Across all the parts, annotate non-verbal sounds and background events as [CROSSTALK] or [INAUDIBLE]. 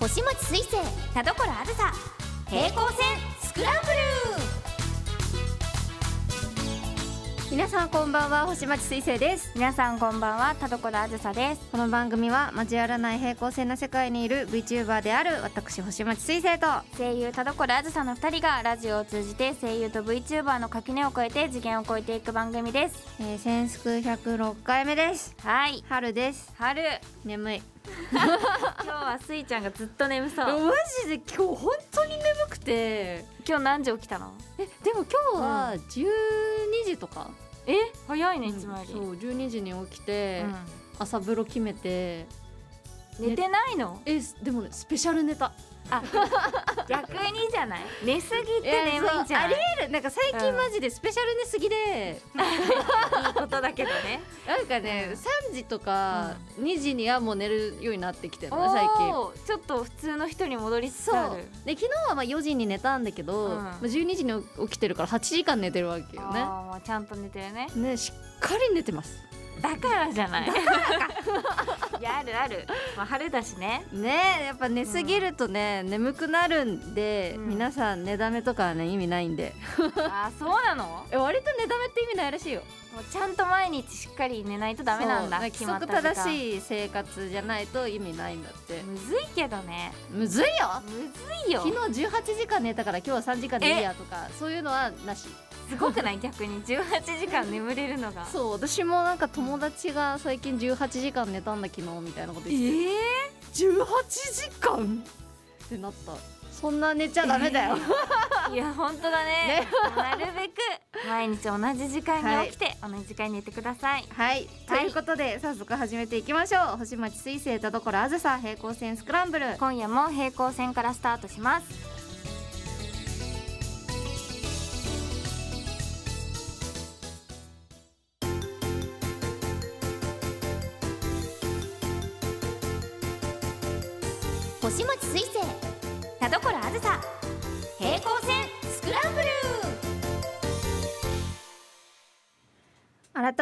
星町水星田所あずさ平行線スクランブル皆さんこんばんは星町水星です。皆さんこんばんは田所あずさです。この番組は交わらない平行線の世界にいる VTuber である私星町水星と。声優田所あずさの2人がラジオを通じて声優と VTuber の垣根を越えて次元を越えていく番組です。えー、センスク106回目です。はい。春です。春。眠い今日はスイちゃんがずっと眠そう。マジで？今日本当に眠くて。今日何時起きたの？えでも今日は12時とか、え？早いねいつもより、そう12時に起きて、うん。朝風呂決めて寝てないの？えでもねスペシャルネタあ [LAUGHS] 逆にじゃない？寝すぎて眠いんじゃない？ありえる。なんか最近マジでスペシャル寝すぎで、いいことだけどね。なんかね、3時とか2時にはもう寝るようになってきてるおのね最近。ーちょっと普通の人に戻りつつそう。あるで昨日はまあ4時に寝たんだけど、うん。まあ12時に起きてるから8時間寝てるわけよね。あちゃんと寝てるね。ねしっかり寝てますだからじゃない。いやあるある、まあ、春だしね。ねやっぱ寝すぎるとね、眠くなるんで、うん。皆さん寝だめとかはね意味ないんで。あーそうなの？[LAUGHS] え割と寝だめって意味ないらしいよ。もうちゃんと毎日しっかり寝ないとダメなんだそう規則正しい生活じゃないと意味ないんだって。むずいけどね。むずいよ。むずいよ。昨日18時間寝たから今日は3時間でいいやとかそういうのはなしすごくない？[LAUGHS] 逆に18時間眠れるのが。そう私もなんか友達が最近18時間寝たんだ昨日みたいなことえ言ってー、18時間？ってなった。そんな寝ちゃダメだよ、いや本当だね。ね。なるべく毎日同じ時間に起きて、同じ時間に寝てください。はい、ということで早速始めていきましょう。星町水星田所あずさ平行線スクランブル。今夜も平行線からスタートします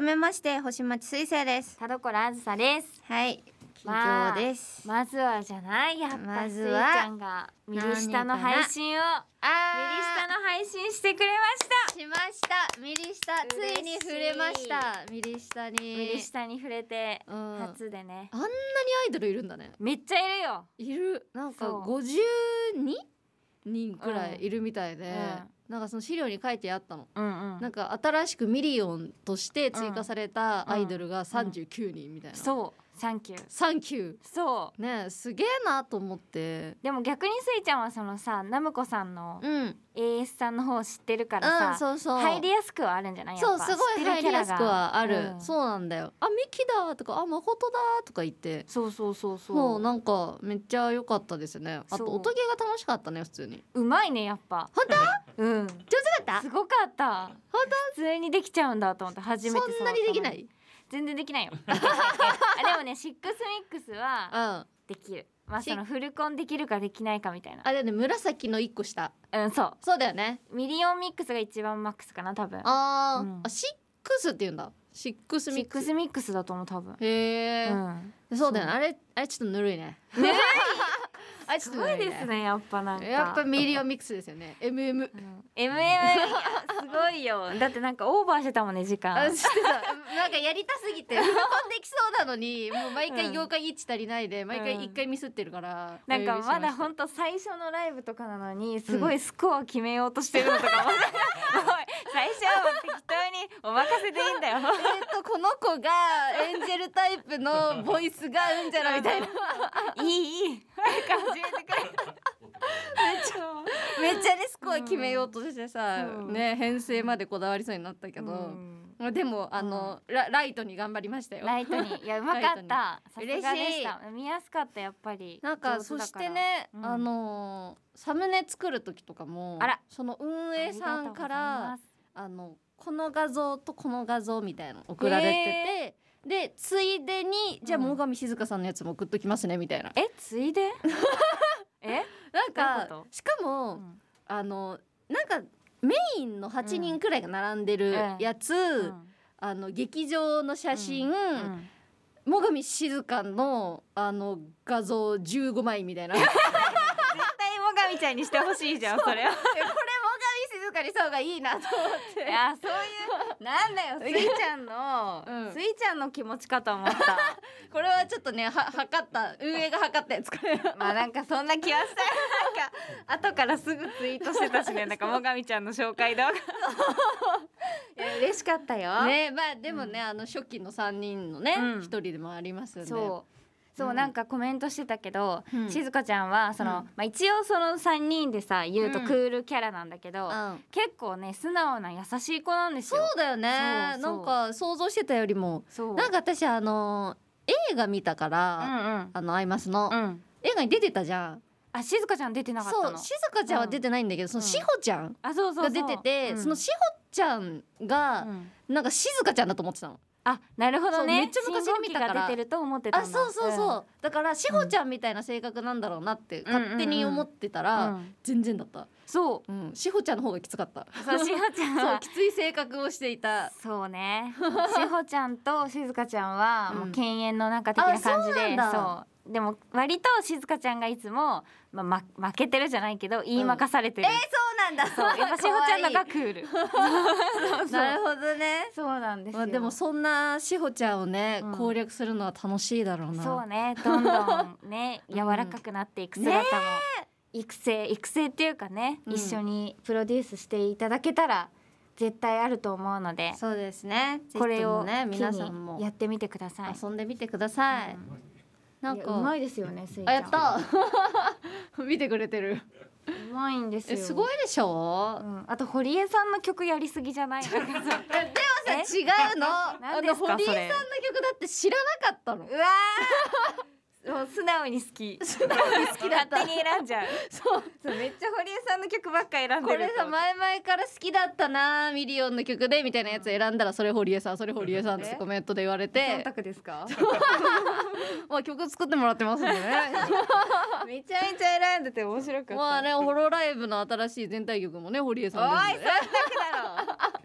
めまして星町水星です。田所あずさです。はい近まあ況です、まずはじゃない？やっぱまスイちずはゃんが右下の配信を右あ下の配信してくれました。しました。右下ついい。に触れました。右下に。右下に触れてうん。初でね。あんなにアイドルいるんだね。めっちゃいるよ。いる。なんかそう。52人くらいいるみたいで、なんかその資料に書いてあったの、うんうん。なんか新しくミリオンとして追加されたアイドルがん39人みたいな、そうサンキュー。サンキュー。そう。ねえすげえなと思って。でも逆にスイちゃんはそのさナムコさんのうん、うん AS さんの方を知ってるからさ、そうそう。入りやすくはあるんじゃない？やっぱそうすごい入りやすくはある、うん。そうなんだよ。あ美希だとかあ真だとか言って。そうそうそうそう。もうなんかめっちゃ良かったですね。あそう。と音ゲーが楽しかったね普通に。うまいねやっぱ。本当？[LAUGHS] うん。上手だっすごかった。本普通にできちゃうんだと思って初めてそんなにできない？全然できないよ。[LAUGHS] あでもねシックスミックスはうん。できる。まあシそのフルコンできるかできないかみたいな。あれね紫の一個下。うんそう。そうだよね。ミリオンミックスが一番マックスかな多分。あー、うん。あシックスって言うんだ。シックスシックミックススミックスだと思う多分。へえ、うん。そうだよね。あれあれちょっとぬるいね。ねあれちょっすごいですねやっぱなんか。やっぱミリオンミックスですよね。MM うん。MM すごいよ。[LAUGHS] だってなんかオーバーしてたもんね時間。[LAUGHS] なんかやりたすぎてフルコンできそうなのにもう毎回うん業界1足りないで毎回うん。1回ミスってるから、なんかまだんほんと最初のライブとかなのにすごいスコア決めようとしてるのとかも、[LAUGHS] もう最初は適当にお任せでいいんだよ。えっとこの子がエンジェルタイプのボイスが合うんじゃないみたいな。いいいいめっちゃねスコア決めようとしてさ、う。んね編成までこだわりそうになったけど、うん。まあでもあの、ラライトに頑張りましたよ。ライトに。いや [LAUGHS] うまかった。嬉しい。見やすかったやっぱり。なんかそしてね、うん。あのーサムネ作る時とかもあら。その運営さんからあのこの画像とこの画像みたいなの送られてて、でついでにじゃあうん。最上静香さんのやつも送っときますねみたいな、えついで？[LAUGHS] え？なんかしかも、うん。あのなんかメインの8人くらいが並んでるやつ、うん。あの劇場の写真、うん。最上静香のあの画像15枚みたいな。[LAUGHS] 絶対最上ちゃんにしてほしいじゃんそれは方がいいなと思っていやそういうなんだよスイちゃんの、うん。スイちゃんの気持ちかと思った。[LAUGHS] これはちょっとねは測った運営が測ったやつこれまあなんかそんな気はした。よ [LAUGHS] なんか後からすぐツイートしてたしねなんか最上ちゃんの紹介動画。嬉しかったよ、ねまあでもね、あの初期の3人のねうん。一、人でもありますんでそうなんかコメントしてたけど、うん。静香ちゃんはその、うん。まあ一応その3人でさ言うとうん。クールキャラなんだけど、うん。結構ね素直な優しい子なんですそうよだよね。なんか想像してたよりも。なんか私あの映画見たから、うんうん。あのアイマスの、うん。映画に出てたじゃん。あ静香ちゃん出てなかったの？そう静香ちゃんは出てないんだけど、そのうん志保ちゃんが出てて、うん。その志保ちゃんが、うん。なんか静香ちゃんだと思ってたの。あなるほどね。めっちゃ昔に見たから。信号機が出てると思ってたんだ。あそうそうそう、だから志保ちゃんみたいな性格なんだろうなって勝手に思ってたら、うん全然だった。そう。うん、志保ちゃんの方がきつかった。そうしほちゃん [LAUGHS] そうはきつい性格をしていた。そうね。しほちゃんとしずかちゃんはうん。もう犬猿の中的な感じあそうで、なんだ。そうでも割としずかちゃんがいつも、まあ、ま負けてるじゃないけど言いまかされてる、そうなんだ。そうやっぱしほちゃんのがクール。[LAUGHS] なるほどね。そうなんですよ、まあでもそんな志保ちゃんをね、うん。攻略するのは楽しいだろうな。そうね。どんどんね [LAUGHS] うん。柔らかくなっていく姿も、育成育成っていうかね、うん。一緒にプロデュースしていただけたら絶対あると思うのでそうですね。これをね皆さんも。やってみてください。遊んでみてください。うんなんかうまいですよねスイちゃんあやった。[LAUGHS] 見てくれてる。うまいんですよえすごいでしょ？う。ん、あと堀江さんの曲やりすぎじゃない？[LAUGHS] でもさえ？違うの。[LAUGHS] あの堀江さんの曲だって知らなかったの。うわーもう素直に好き。素直に好きだった。勝手に選んじゃう。そう。そうめっちゃ堀江さんの曲ばっか選んでるこれさ前々から好きだったなミリオンの曲でみたいなやつ選んだらそれ堀江さんそれ堀江さんってえコメントで言われ忖度ですか？まあ曲作ってもらってますね。[LAUGHS] めちゃめちゃ選んでて面白かった。まあねホロライブの新しい全体曲もね堀江おいさん忖度ですんでだろ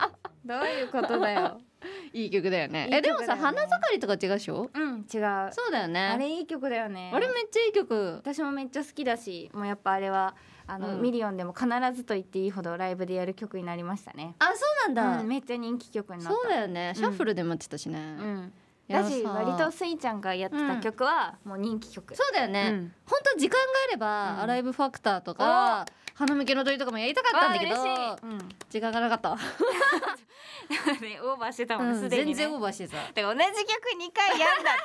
どういうことだよ。[LAUGHS] いい曲だよね。いい曲だよね。えでもさ花盛りとか違うでしょ？うん違う。そうだよね。あれいい曲だよね。あれめっちゃいい曲。私もめっちゃ好きだしもうやっぱあれはあの、うん。ミリオンでも必ずと言っていいほどライブでやる曲になりましたね、あそうなんだ、うんめっちゃ人気曲になった。そうだよね。うん。シャッフルでもやってたしね、うん。いやだしさ割とスイちゃんがやってた曲はもう人気曲、そうだよね、うん。本当時間があれば、うん。アライブファクターとか花向けの鳥とかもやりたかったんだけど。うん時間がなかった、ねオーバーしてたもんねうんすでにね。全然オーバーしてた。だから同じ曲2回やんだっ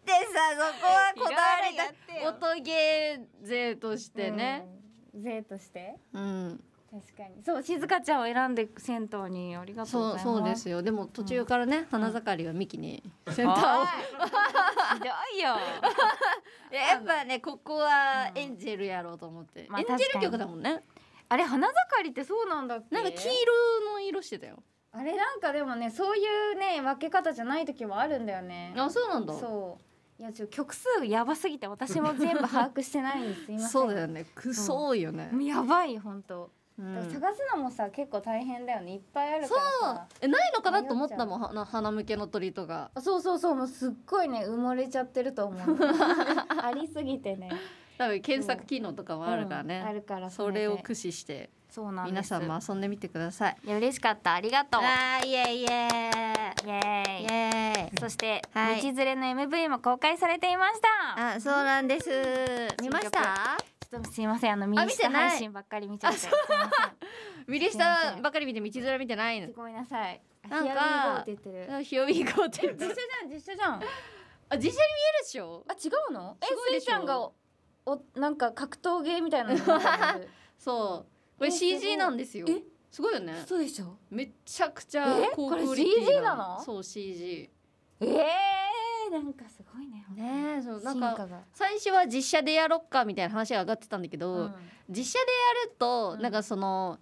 て。でさそこはこだわりだって。音ゲー勢としてね、うん、税として。うん確かに。そう静香ちゃんを選んで銭湯にありがとうござそいうます。そうですよ。でも途中からね、花盛りはミキに。センター。を、ひどいよ。[LAUGHS] いややっぱねここはエンジェルやろうと思って、まあエンジェル曲だもんね。あれ花盛りってそうなんだっけ？なんか黄色の色してたよ。あれなんかでもねそういうね分け方じゃない時はあるんだよね。あそうなんだ。そう。いやちょ曲数やばすぎて私も全部把握してないんです。すいません。[LAUGHS] そうだよね。クソ多いよね、やばい本当、探すのもさ結構大変だよね。いっぱいあるかそう。らさえないのかなと思ったもんは花向けの鳥とか。あそうそうそうもうすっごいね埋もれちゃってると思う。[LAUGHS] ありすぎてね。多分検索機能とかもあるからね、うんあるからそれをで駆使してそうなん皆さんも遊んでみてください。いや嬉しかった。ありがとう。あーイエイイエイ。イーイ。イエーイ。そして、はい。道連れの MV も公開されていました。あそうなんです。見ました？ちょっとすいません。あの右下見てない。配信ばっかり見ちゃって。すいま右下ばっかり見て道連れ見てないの。ごめんなさい。なんか Here we go って言ってる。ヒヨビーゴーって言って実写じゃん実写じゃん。あ実写に見えるでしょ？あ違うの？えすごいちゃんがおおなんか格闘芸みたいなそう。これ CG なんですよ。え？すごいよね。そうでしょ？めっちゃくちゃえ？高クオリティ CG なの？そう CG えー、なんかすごいねねえそうなんか最初は実写でやろっかみたいな話が上がってたんだけど、うん。実写でやると、うん。なんかその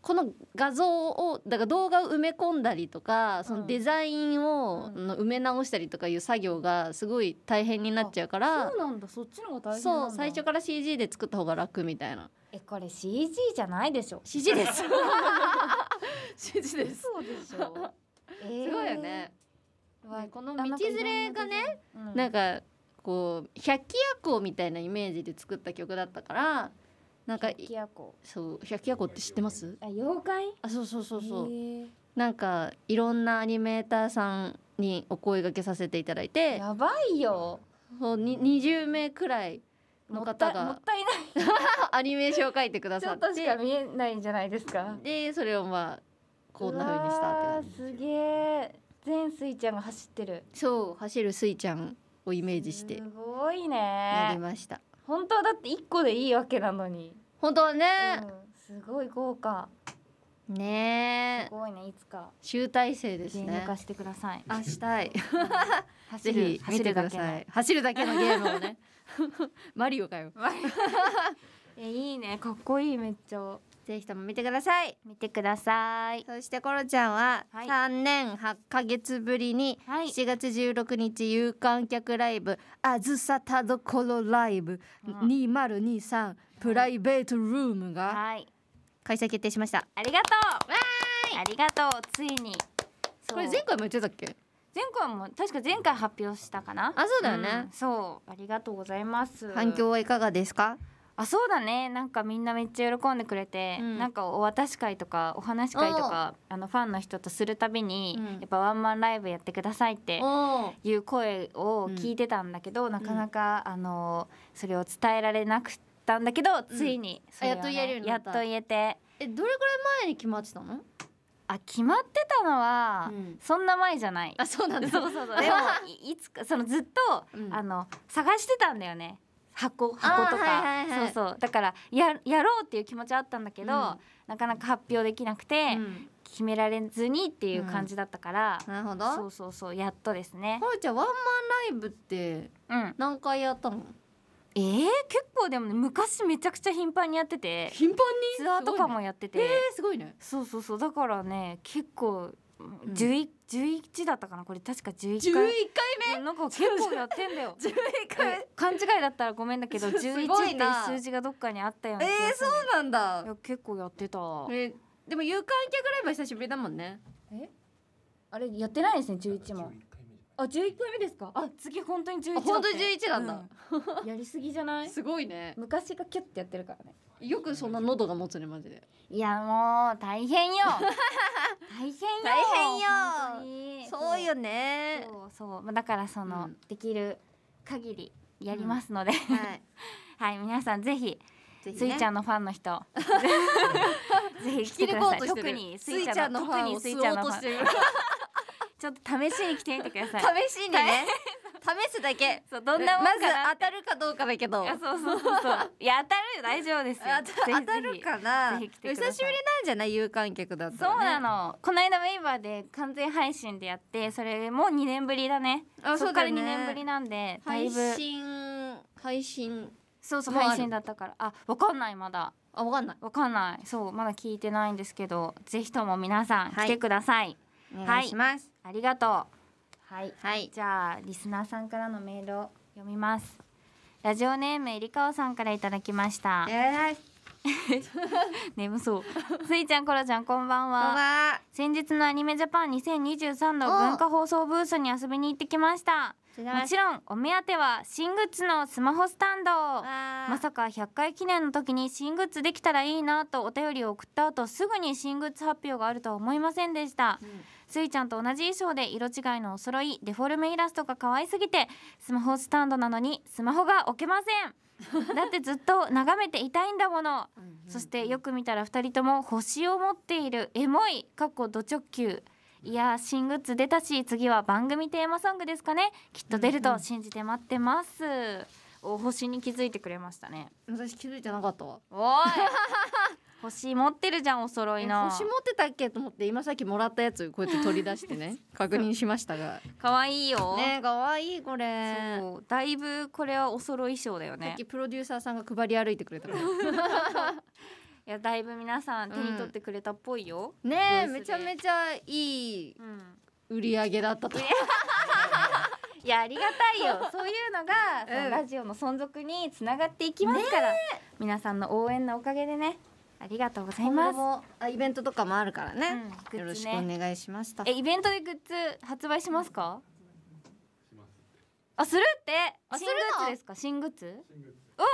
この画像をだから動画を埋め込んだりとかそのデザインを、うん埋め直したりとかいう作業がすごい大変になっちゃうからそうなんだ。そっちの方が大変そなんだ。う最初から CG で作った方が楽みたいな。えこれ CG じゃないでしょ。CG です。[LAUGHS] CG です。そうでしょ、え [LAUGHS] すごいよね。でこの道連れがね、うん。なんかこう百鬼夜行みたいなイメージで作った曲だったからなんかいキヤコそう百鬼夜行って知ってます？あ妖怪？あそうそうそうそう。なんかいろんなアニメーターさんにお声掛けさせていただいてやばいよ。そうに20名くらいの方もったもがったいない。アニメーションを書いてくだちょさっっとしか見えないんじゃないですか。でそれをまあこんな風にしたってすげえ全スイちゃんが走ってる。そう走るスイちゃんをイメージして。すごいやりねました。本当はだって一個でいいわけなのに、本当はね、うん、すごい豪華。ねえ。すごいねいつか。集大成ですね。全力化してください。あしたい。ぜ [LAUGHS] 走るひ見てください。走るだけの。ゲームをね。[LAUGHS] マリオかよ。えいいね。かっこいいめっちゃぜひとも見てください。見てください。そしてコロちゃんははい。3年8ヶ月ぶりにはい。7月16日有観客ライブ「あずさたどころライブうん2023プライベートルーム」がはい。開催決定しました。ありがとう。ありがとう。ついに。これ前回も言ってたっけ？前回も確か前回発表したかな？あそうだよね。ん。そう。ありがとうございます。反響はいかがですか？あそうだね。なんかみんなめっちゃ喜んでくれて、うん。なんかお渡し会とかお話会とかあのファンの人とするたびに、うん。やっぱワンマンライブやってくださいっておいう声を聞いてたんだけど、なかなか、あのそれを伝えられなくったんだけど、ついにそれをねあやっと言えるようになった。やっと言えて。えどれぐらい前に決まってたの？あ決まってたのは、うん。そんな前じゃない。あそうなんだ。そうそうそう。でもいいつかそのずっと、うん。あの探してたんだよね箱箱とか、はいはいはい。そうそう。だからややろうっていう気持ちはあったんだけど、うん。なかなか発表できなくて、うん。決められずにっていう感じだったから、なるほそどうそうそうやっとですね。コ。ロちゃんワンマンライブってうん、何回やったの？えー、結構でもね昔めちゃくちゃ頻繁にやってて頻繁に？ツアーとかもやってて、えー、すごいね。そうそうそう。だからね結構ん11 11だったかなこれ確か11 11回。回なんか結構やってんだよ。目11え勘違いだったらごめんだけど [LAUGHS] す11ごって数字がどっかにあったようなえー、そうなんだ。いや結構やってた。えでも有観客ライブは久しぶりだもんね。あれやってないですね11も。あ11回目ですか？あ次本当に11だって。あ本当に11なんだ、うん。やりすぎじゃない？[LAUGHS] すごいね。昔がキュッてやってるからねよくそんな喉が持つねマジで。いやもう [LAUGHS] 大変よ。大変よ。大変よ。そうよね。そうそう。まあだからその、うん。できる限りやりますので、はい。[LAUGHS] はい皆さんぜひぜひね。スイちゃんのファンの人。[LAUGHS] ぜひ来てください。特にスイちゃんの特にスイちゃんのファン。てる。ちょっと試しに来てみてください。試しにね試すだけ。そうどんなもんまず当たるかどうかだけど。いやそうそうそうそう。いや当たるよ大丈夫ですよ。当たるかな。久しぶりなんじゃない？有観客だったら、そうね、なの。この間ウェイバーで完全配信でやってそれも2年ぶりだね。あそっから2そ年ぶりなんでだ配信配信。そうそう配信だったから。あわかんないまだ。あわかんない。わかんない。そうまだ聞いてないんですけどぜひとも皆さんはい。来てください、お願いします。ありがとうはい。はい。じゃあリスナーさんからのメールを読みます。ラジオネームえりかおさんからいただきました。えー、[LAUGHS] 眠そう。スイちゃんコロちゃんこんばんは。先日のアニメジャパン2023の文化放送ブースに遊びに行ってきました。もちろんお目当ては新グッズのスマホスタンド。ままさか100回記念の時に新グッズできたらいいなとお便りを送った後すぐに新グッズ発表があるとは思いませんでしたスイちゃんと同じ衣装で色違いのお揃いデフォルメイラストが可愛すぎてスマホスタンドなのにスマホが置けません。[LAUGHS] だってずっと眺めていたいんだもの。そしてよく見たら2人とも星を持っているエモいかっこド直球。いやー新グッズ出たし次は番組テーマソングですかね。きっと出ると信じて待ってます、お星に気づいてくれましたね。私気づいてなかったわ。おい [LAUGHS] 星持ってるじゃんお揃いえの星持ってたっけと思って今さっきもらったやつこうやって取り出してね。[LAUGHS] 確認しましたが。可愛いよ、ねかわいいこれ。そう。だいぶこれはお揃い衣装だよさっねきプロデューサーさんが配り歩いてくれたから。[LAUGHS] いやだいぶ皆さん手に取ってくれたっぽいよ、ねえブースで。めちゃめちゃいいうん。売り上げだったと。いやありがたいよ。そういうのが、そのうんラジオの存続につながっていきますから、皆さんの応援のおかげでねありがとうござい今ます。後もあイベントとかもあるからね、うんグッズね。よろしくお願いしましたえイベントでグッズ発売しますか？あするって？あ新グッするのズですか？新グッズ？お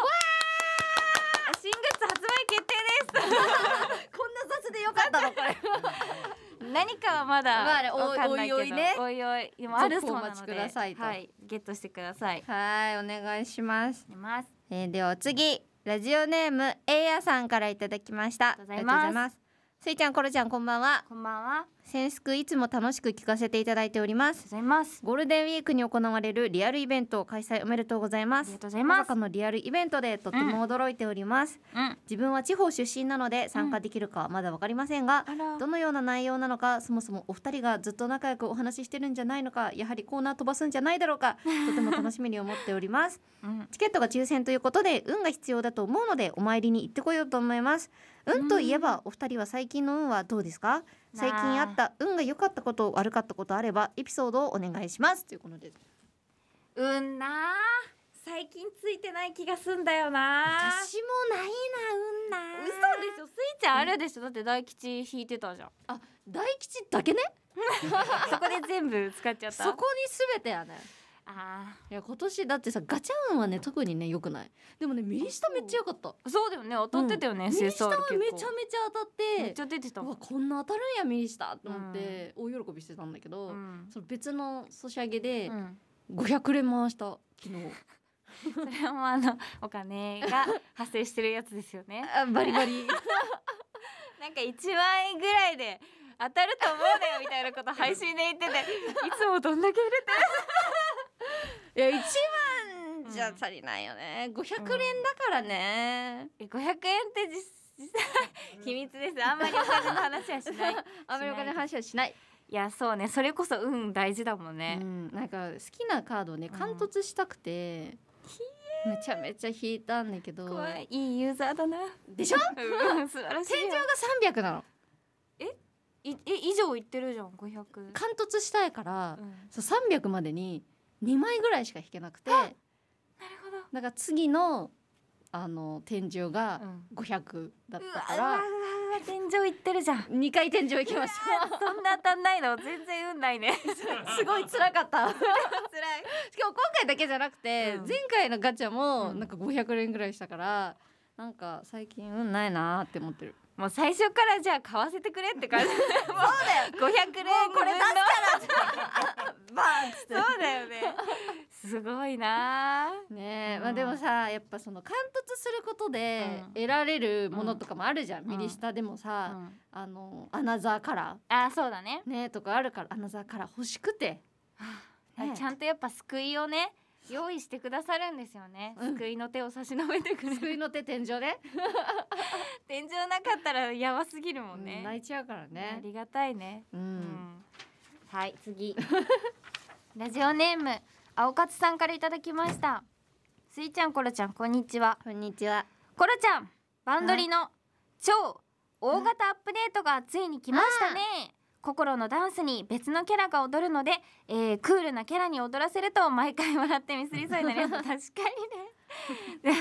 新グッズ発売決定 [LAUGHS] こんな雑でよかったのこれ。で [LAUGHS] す何かはまだわかんないけど。おいおいね。おいおい。でもあるそうなので。ださいと。はい。ゲットしてください。はいお願いします、います。えー、ではお次ラジオネームエイヤさんからいただきました。ありがとうございます。ありがとうございますすいちゃんころちゃんこんばんは。こんばんは。あセンスクいつも楽しく聞かせていただいております。ございます。ゴールデンウィークに行われるリアルイベントを開催おめでとうございます。ありがとうございます。まさかのリアルイベントでとても驚いております、うん。自分は地方出身なので参加できるかはまだわかりませんが、あら。どのような内容なのかそもそもお二人がずっと仲良くお話ししてるんじゃないのかやはりコーナー飛ばすんじゃないだろうか [LAUGHS] とても楽しみに思っております。うん。チケットが抽選ということで運が必要だと思うのでお参りに行ってこようと思います運といえばお二人は最近の運はどうですか？最近あった運が良かったこと悪かったことあればエピソードをお願いしますということで。すうんなあ。最近ついてない気がすんだよな私もないな運な嘘でしょ？スイちゃんあるでしょ？だって大吉引いてたじゃん。あ大吉だけね？[LAUGHS] そこで全部使っちゃった。そこに全てやねあいや今年だってさガチャ運はね特にね良くない。でもね右下めっちゃ良かった。ーそうだよね。当たってたよね、右下はめちゃめちゃ当たっめってちゃ出てた。うわこんな当たるんや右下と思って大喜びしてたんだけど、うん。その別のソシャゲでうん。500連回した昨日。[LAUGHS] それもあのお金が発生してるやつですよね。あバリバリ。なんか1万円ぐらいで当たると思うだよみたいなこと配信で言ってていつもどんだけ入れていや1万じゃ足りないよね、500連だからね、え500円って実実際秘密です。あんまりお金の話はしない。[LAUGHS] あんまりお金の話はしない。いやそうね。それこそ運大事だもんうね、ん、なんか好きなカードをねうん。貫突したくて、めちゃめちゃ引いたんだけど。怖い。いいユーザーだな。でしょ？うん。素晴らしい天井が300なの。いえ以上いってるじゃん500、貫突したいから、うん。そう300までに2枚ぐらいしか引けなくて。なるほど。だから次のあの天井がうん。500だったから、天井いってるじゃん。2回天井行きました。そんな当たんないの。全然運ないね。[LAUGHS] すごい辛かった。し [LAUGHS] 辛い。かも今回だけじゃなくて、うん。前回のガチャもうん。なんか500連ぐらいしたからなんか最近運ないなーって思ってるもう最初からじゃあ買わせてくれって感じ。そうだよ。500連もうこれ出すから [LAUGHS] バーンって。そうだよね。すごいな。ねえ、うん。まあでもさやっぱその貫突することでうん。得られるものとかもあるじゃん、ん。右下でもあ、さ、うん。あのアナザーカラあそうだね。ーねとかあるからアナザーカラー欲しくて、ねちゃんとやっぱ救いをね用意してくださるんですよね、うん。救いの手を差し伸べてくれる。救いの手天井ね。[LAUGHS] 天井なかったらやばすぎるもんね、泣いちゃうからあねりがたいね。う、うん。んはい次。[LAUGHS] ラジオネーム青勝さんからいただきました。すいちゃんころちゃんこんにちは。こんにちは。コロちゃんバンドリの超大型アップデートがついに来ましたね心のダンスに別のキャラが踊るので、えークールなキャラに踊らせると毎回笑ってミスりそうになります確かに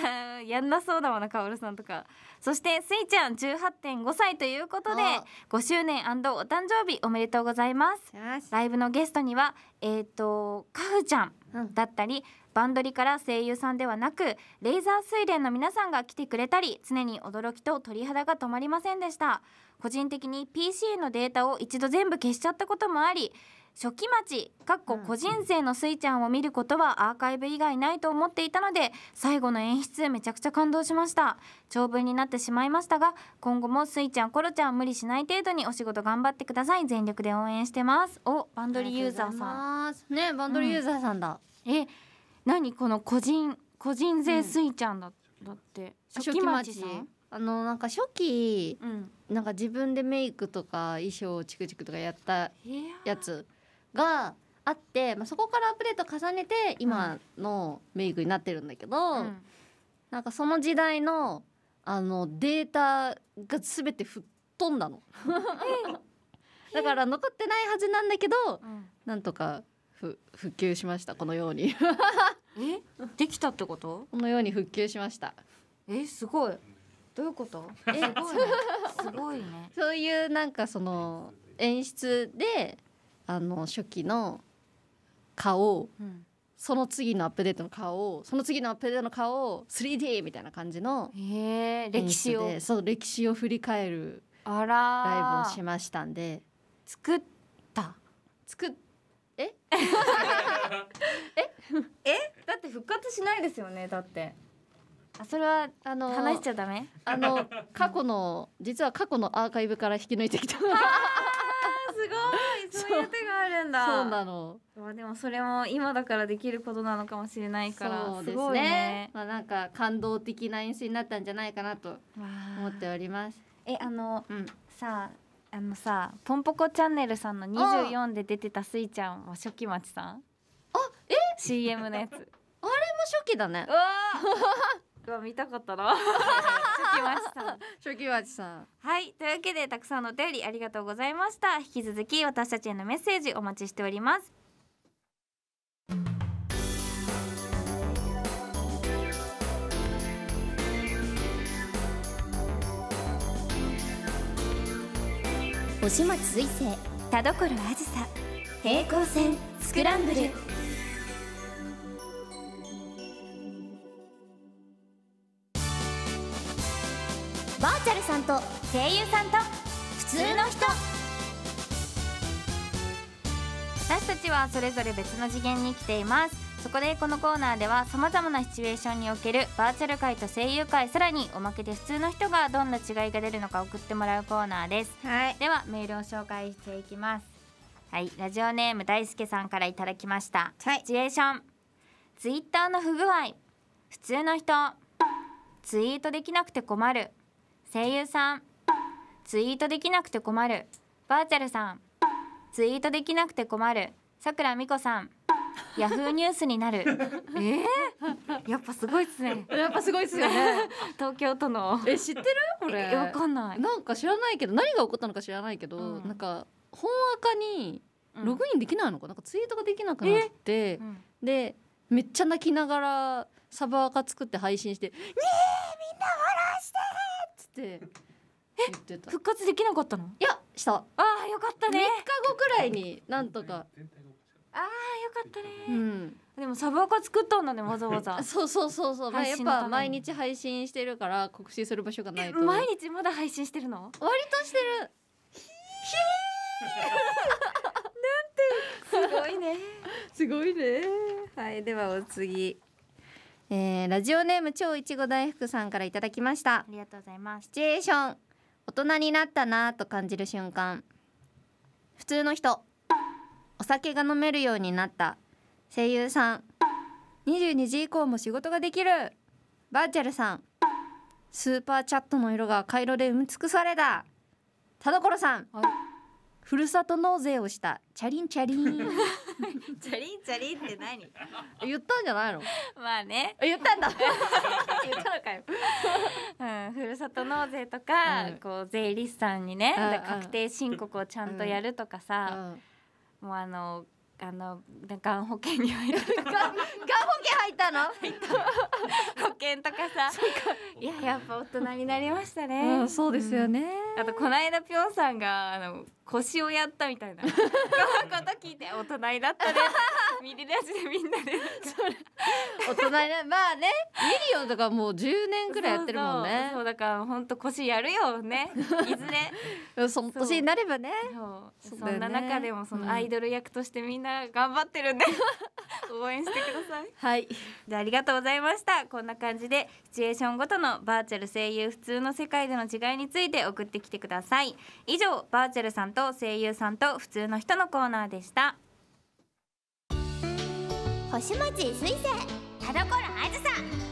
ね。[LAUGHS] やんなそうだもんなカオルさんとか。そしてスイちゃん18.5歳ということで5周年お誕生日おめでとうございます。ライブのゲストにはえっ、とカフちゃんうん。だったりバンドリから声優さんではなくレーザー睡蓮の皆さんが来てくれたり常に驚きと鳥肌が止まりませんでした。個人的に PC のデータを一度全部消しちゃったこともあり初期待ちかっこ個人生のスイちゃんを見ることはアーカイブ以外ないと思っていたので最後の演出めちゃくちゃ感動しました。長文になってしまいましたが今後もスイちゃんコロちゃん無理しない程度にお仕事頑張ってください。全力で応援してます。おバンドリユーザーさん。んねバンドリユーザーさんだ、え何この個人個人税スイちゃんだ,、だって。初期待ちさん？あのなんか初期うん。なんか自分でメイクとか衣装をチクチクとかやったやつがあって、まあ、そこからアップデート重ねて今のメイクになってるんだけど、うん。なんかその時代のあのデータが全て吹っ飛んだの。[LAUGHS] だから残ってないはずなんだけどうん。なんとかふ復旧しましたこのように。え？できたってこと？このように復旧しました。えすごい。どういうこと？え？すごいね。すごいね。そういうなんかその演出であの初期の顔をうん。その次のアップデートの顔をその次のアップデートの顔を 3D みたいな感じの歴史を。そう歴史を振り返るあライブらをしましたんで。作った？作っ [LAUGHS] [LAUGHS] だって復活しないですよねだって。あそれはあの話しちゃダメ？あの過去の実は過去のアーカイブから引き抜いてきた。あすごい。そう。いう手があるんだ。そうなの。まあでもそれも今だからできることなのかもしれないから。そうですごいね。まあなんか感動的な演出になったんじゃないかなとわ思っております。えあのうん。さああのさポンポコチャンネルさんの24で出てたスイちゃんは初期町さん？あえ？CM のやつ。[LAUGHS] もう初期だね。うわー。[LAUGHS] うわ見たかったな。[LAUGHS] 初期町さん。初期町さん。はいというわけでたくさんのお便りありがとうございました。引き続き私たちへのメッセージお待ちしております星町水星田所あずさ平行線スクランブル。バーチャルさんと声優さんと普通の人。私たちはそれぞれ別の次元に来ています。そこでこのコーナーではさまざまなシチュエーションにおけるバーチャル界と声優界さらにおまけで普通の人がどんな違いが出るのか送ってもらうコーナーです。はい。ではメールを紹介していきます。はい。ラジオネーム大輔さんからいただきました。はい。シチュエーション。ツイッターの不具合。普通の人。ツイートできなくて困る。声優さん。ツイートできなくて困る。バーチャルさん。ツイートできなくて困る。さくらみこさんヤフーニュースになる。[LAUGHS] えー、やっぱすごいっすね。やっぱすごいですよね。[LAUGHS] 東京都の。え知ってる？これ。えわかんない。なんか知らないけど何が起こったのか知らないけど、うん。なんか本赤にうん。ログインできないのか、な？んかツイートができなくなってう、ん。でめっちゃ泣きながらサブアカ作って配信して「ねえみんな笑して!」っつって言ってた。い復活できなかったの？やした。ああよかった3ね日後くらいになんとか、ああよかったね、うん、でもサブアカ作ったんだねわざわざ。[LAUGHS] そうそうそうそう、まあ、やっぱ毎日配信してるから告知する場所がなえいと。毎日まだ配信してるの？割としてる。すごいね。[LAUGHS] すごいね。はいではお次。えー、ラジオネーム超いちご大福さんからいただきました。ありがとうございます。シチュエーション。大人になったなぁと感じる瞬間。普通の人お酒が飲めるようになった。声優さん。22時以降も仕事ができる。バーチャルさん。スーパーチャットの色が赤色で埋め尽くされた。田所さん、はいふるさと納税をした。チャリンチャリン。[LAUGHS] チャリンチャリンって何？言ったんじゃないの？まあね。言ったんだ。[LAUGHS] 言ったのかよ、うん、ふるさと納税とか、うん。こう税理士さんにね、うんうん。確定申告をちゃんとやるとかさ、もうあのあのがん保険に入るとかがん [LAUGHS] 保険入ったの？保険とかさ。いややっぱ大人になりましたね、うん、そうですよね、あとこの間ぴょんさんがあの腰をやったみたいな。[LAUGHS] こと聞いて大人になったね。ミリラジでみんなで大人になまあねミリオンとかもう10年くらいやってるもんね。そうだから本当腰やるよね。いずれ。[LAUGHS] その年になればね。そんな中でもそうん。のアイドル役としてみんな頑張ってるんで。応援してください。はいじゃあありがとうございました。こんな感じでシチュエーションごとのバーチャル声優普通の世界での違いについて送ってきてください。以上バーチャルさんと声優さんと普通の人のコーナーでした。星町水星田所あずさ。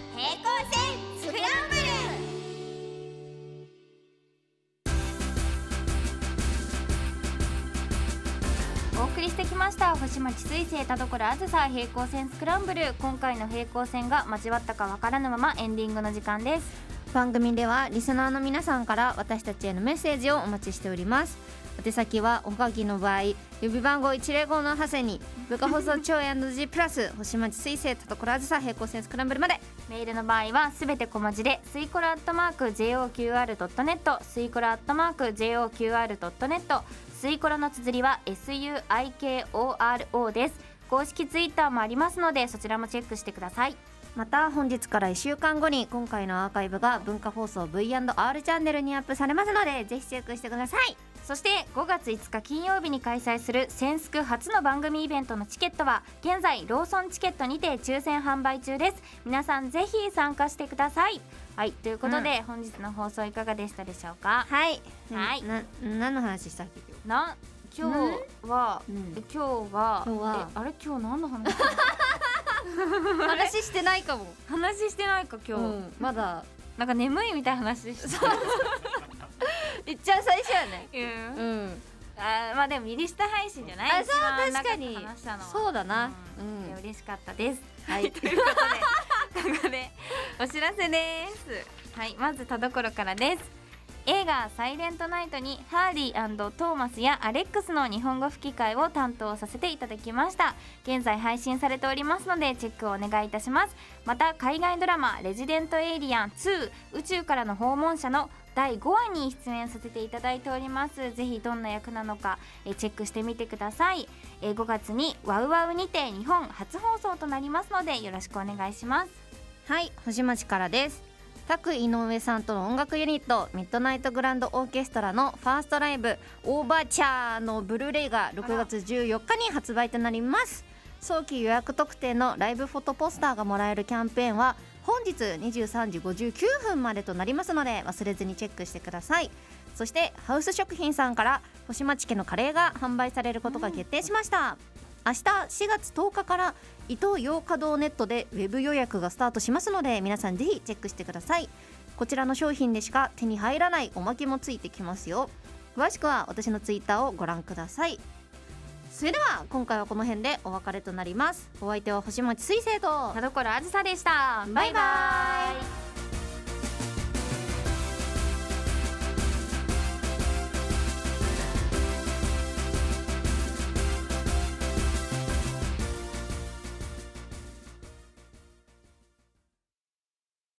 お送りしてきました。星町水星田所あずさ平行線スクランブル。今回の平行線が交わったかわからぬままエンディングの時間です。番組ではリスナーの皆さんから私たちへのメッセージをお待ちしております。宛先はおはぎの場合指番号105のハセに部下放送超 &G プラス星町水星田所あずさ平行線スクランブルまで。メールの場合はすべて小文字でスイコラアットマーク JOQR.net スイコラアットマーク JOQR.net スイコラの綴りは SUIKORO です。公式ツイッターもありますのでそちらもチェックしてください。また本日から1週間後に今回のアーカイブが文化放送 V&R チャンネルにアップされますのでぜひチェックしてください。そして5月5日金曜日に開催するセンスク初の番組イベントのチケットは現在ローソンチケットにて抽選販売中です。皆さんぜひ参加してくださいはいということで、本日の放送いかがでしたでしょうか？はい。はい。な何の話したっけ今な今日は、うん。え今日は今日は。えあれ？今日何の話？日 [LAUGHS] 話してないかも。話してないか今日、うん。まだ。なんか眠いみたいな話して。いっちゃん最初やね。うんうん。あーまあでも右下配信じゃない。あそう確かに。そうだな。うん。うん。嬉しかったです。はい。[LAUGHS] ということでここでお知らせです。はいまず田所からです。映画「サイレントナイト」にハーリートーマスやアレックスの日本語吹き替えを担当させていただきました。現在配信されておりますのでチェックをお願いいたします。また海外ドラマ「レジデント・エイリアン2宇宙からの訪問者」の第5話に出演させていただいております。ぜひどんな役なのかえチェックしてみてください。え5月にワウワウにて日本初放送となりますのでよろしくお願いします。はい星町からです。タク井上さんとの音楽ユニットミッドナイトグランドオーケストラのファーストライブ「オーバーチャー」のブルーレイが6月14日に発売となります。早期予約特典のライブフォトポスターがもらえるキャンペーンは本日23時59分までとなりますので忘れずにチェックしてください。そしてハウス食品さんから星町家のカレーが販売されることが決定しました、明日4月10日から伊東洋華堂ネットでウェブ予約がスタートしますので皆さんぜひチェックしてください。こちらの商品でしか手に入らないおまけもついてきますよ。詳しくは私のツイッターをご覧ください。それでは今回はこの辺でお別れとなります。お相手は星町水星と田所あずさでした。バイバイ